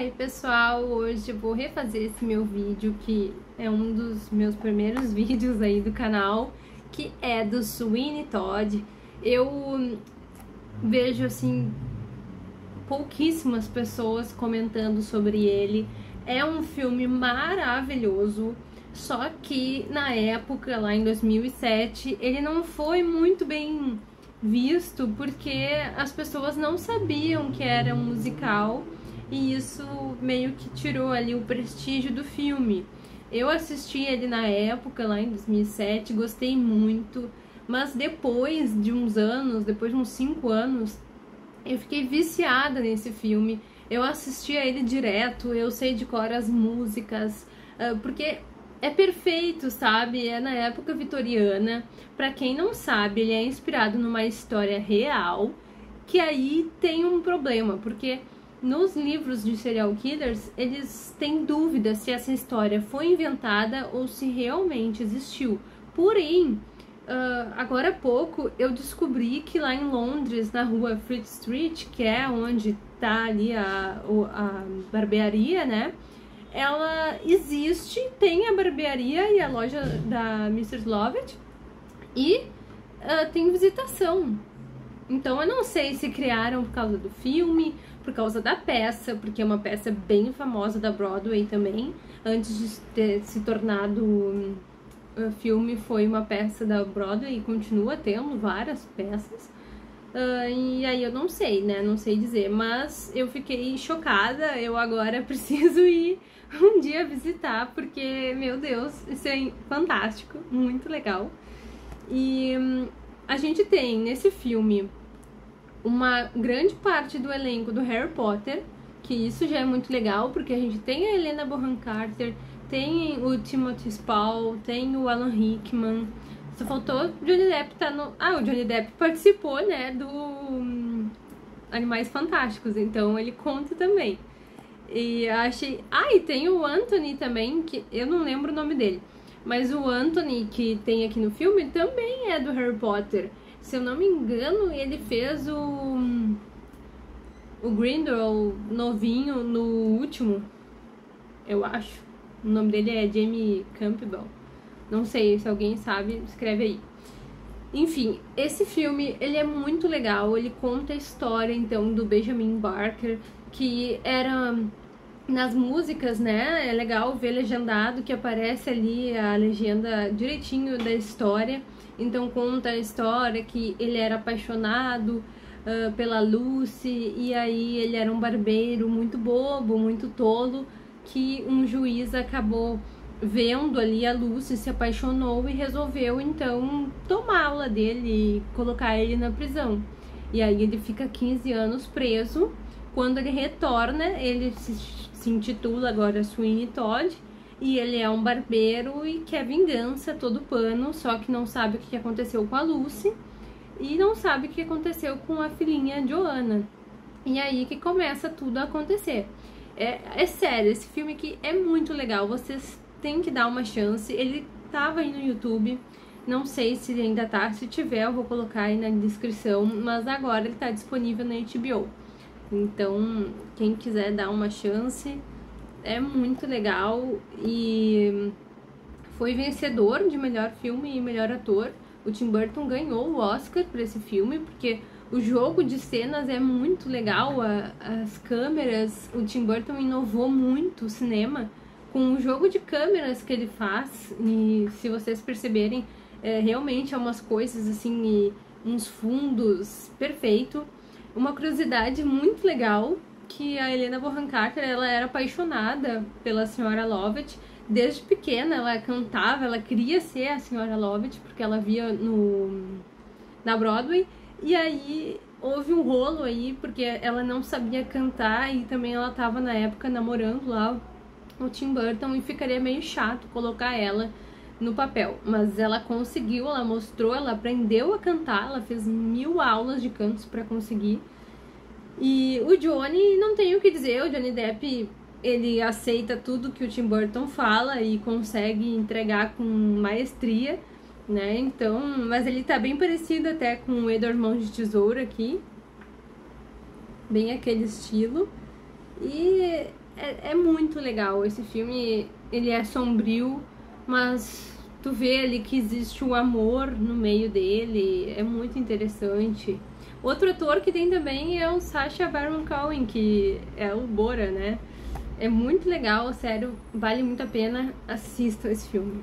E aí pessoal, hoje vou refazer esse meu vídeo que é um dos meus primeiros vídeos aí do canal, que é do Sweeney Todd. Eu vejo assim pouquíssimas pessoas comentando sobre ele. É um filme maravilhoso, só que na época, lá em 2007, ele não foi muito bem visto porque as pessoas não sabiam que era um musical e isso meio que tirou ali o prestígio do filme. Eu assisti ele na época, lá em 2007, gostei muito, mas depois de uns anos, depois de uns 5 anos, eu fiquei viciada nesse filme. Eu assistia ele direto, eu sei de cor as músicas, ah, porque é perfeito, sabe? É na época vitoriana. Para quem não sabe, ele é inspirado numa história real, que aí tem um problema, porque nos livros de serial killers, eles têm dúvida se essa história foi inventada ou se realmente existiu. Porém, uh, agora há pouco eu descobri que lá em Londres, na rua Fleet Street, que é onde tá ali a, a barbearia, né? Ela existe, tem a barbearia e a loja da Mr. Lovett e uh, tem visitação. Então eu não sei se criaram por causa do filme por causa da peça, porque é uma peça bem famosa da Broadway também. Antes de ter se tornado uh, filme, foi uma peça da Broadway e continua tendo várias peças. Uh, e aí eu não sei, né? Não sei dizer, mas eu fiquei chocada. Eu agora preciso ir um dia visitar, porque, meu Deus, isso é fantástico, muito legal. E um, a gente tem nesse filme uma grande parte do elenco do Harry Potter, que isso já é muito legal, porque a gente tem a Helena Bonham Carter, tem o Timothy Spall, tem o Alan Rickman. Só faltou Johnny Depp tá no. Ah, o Johnny Depp participou, né, do hum, Animais Fantásticos, então ele conta também. E achei. Ah, e tem o Anthony também, que eu não lembro o nome dele. Mas o Anthony que tem aqui no filme também é do Harry Potter. Se eu não me engano, ele fez o. O Grindel novinho no último. Eu acho. O nome dele é Jamie Campbell. Não sei, se alguém sabe, escreve aí. Enfim, esse filme, ele é muito legal, ele conta a história, então, do Benjamin Barker, que era nas músicas, né, é legal ver legendado que aparece ali a legenda direitinho da história. Então conta a história que ele era apaixonado uh, pela Lucy e aí ele era um barbeiro muito bobo, muito tolo, que um juiz acabou vendo ali a Lucy, se apaixonou e resolveu então tomá-la dele e colocar ele na prisão. E aí ele fica 15 anos preso. Quando ele retorna, ele se, se intitula agora Sweeney Todd e ele é um barbeiro e quer vingança todo pano, só que não sabe o que aconteceu com a Lucy e não sabe o que aconteceu com a filhinha Joana. E aí que começa tudo a acontecer. É, é sério, esse filme aqui é muito legal, vocês têm que dar uma chance. Ele tava aí no YouTube, não sei se ainda tá, se tiver eu vou colocar aí na descrição, mas agora ele tá disponível na HBO. Então, quem quiser dar uma chance, é muito legal e foi vencedor de melhor filme e melhor ator. O Tim Burton ganhou o Oscar por esse filme, porque o jogo de cenas é muito legal, a, as câmeras, o Tim Burton inovou muito o cinema com o jogo de câmeras que ele faz, e se vocês perceberem, é, realmente é umas coisas assim, uns fundos perfeito. Uma curiosidade muito legal que a Helena Bonham Carter ela era apaixonada pela senhora Lovett. Desde pequena ela cantava ela queria ser a senhora Lovett porque ela via no na Broadway. E aí houve um rolo aí porque ela não sabia cantar e também ela estava na época namorando lá o Tim Burton e ficaria meio chato colocar ela no papel, mas ela conseguiu, ela mostrou, ela aprendeu a cantar, ela fez mil aulas de cantos para conseguir e o Johnny, não tenho o que dizer, o Johnny Depp, ele aceita tudo que o Tim Burton fala e consegue entregar com maestria, né? Então, mas ele tá bem parecido até com o Edward Mão de Tesouro aqui. Bem aquele estilo. E é, é muito legal. Esse filme, ele é sombrio, mas tu vê ali que existe o um amor no meio dele, é muito interessante. Outro ator que tem também é o Sacha Baron Cohen, que é o Bora, né? É muito legal, sério, vale muito a pena. Assistam esse filme.